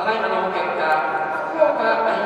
ただいまの結果福岡